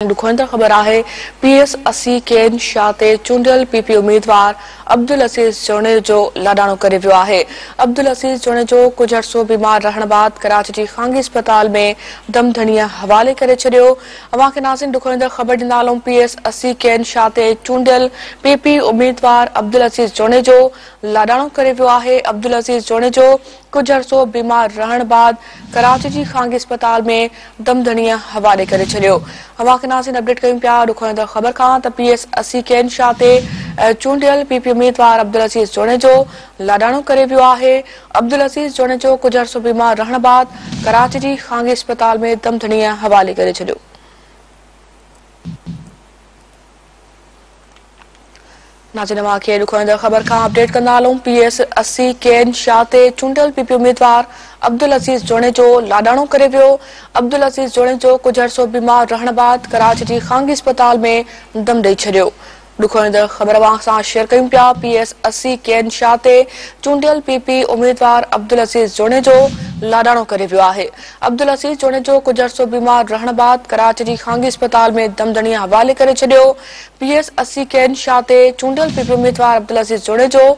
हवाले करे चूंडियल अब्दुल असीज़ने जो लाॾाणो करे वियो आहे अब्दुल अज़ीज़णे जो कुझु अर्सो बीमारा ते चूंडियल असीज़ोणे जो लाडाणो करे वियो आहे अब्दुल अज़ीज़ो बीमाराचीस्पताल में दमधणीअ हवाले करे छॾियो अब्दुल अज़ीज़ जोणे जो लाॾाणो करे वियो अब्दुल अज़ीज़ जोणे जो कुझु अर्सो बीमार रहण बैदि कराच जी ख़ानगी अस्पताल में दम ॾेई छॾियो ख़बर कयूं पिया पी एस असी केन शाह ते चूंडियल अब्दुल अज़ीज़ जोणे जो लाॾाणो करे वियो आहे अब्दुल अज़ीज़ोणे जो कुझु अर्सो बीमार रहण बाद कराची खानगी अस्पताल में दमदणीअ हवाले करे छॾियो चूंडियल अज़ीज़णे जो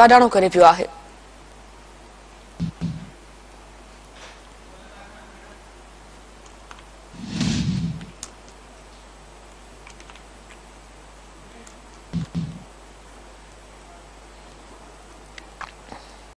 लाॾाणो करे वियो आहे